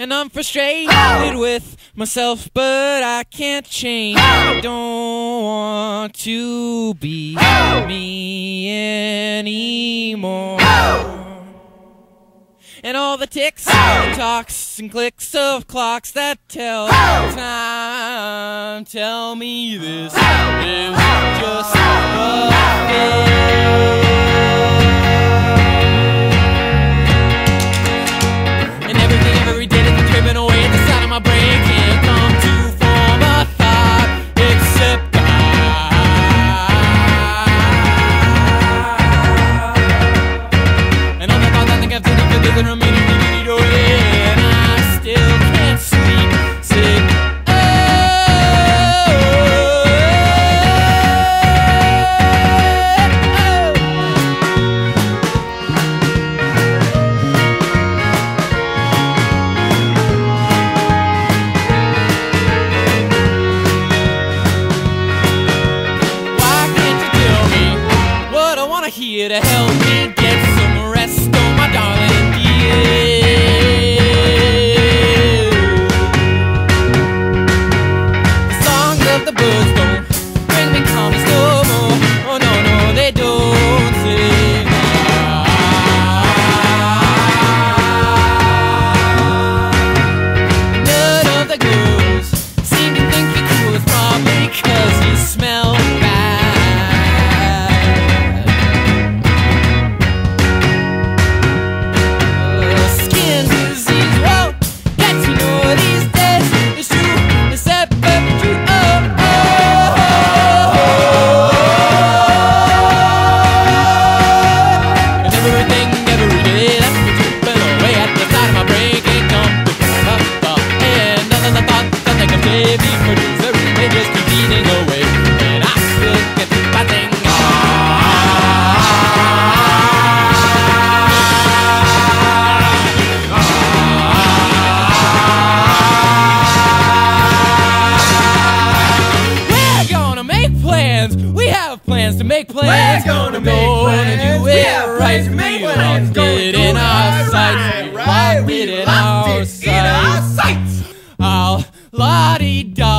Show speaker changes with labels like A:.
A: And I'm frustrated oh. with myself, but I can't change. Oh. I don't want to be oh. me anymore. And all the ticks and talks and clicks of clocks that tell time tell me this is just a game. week. here to help me get plans.
B: We're gonna, make plans.
A: Do it
B: yeah,
A: right. We locked it in our sights.
B: Right,
A: right.
B: We locked it in our
A: sights. I'll la-di-da.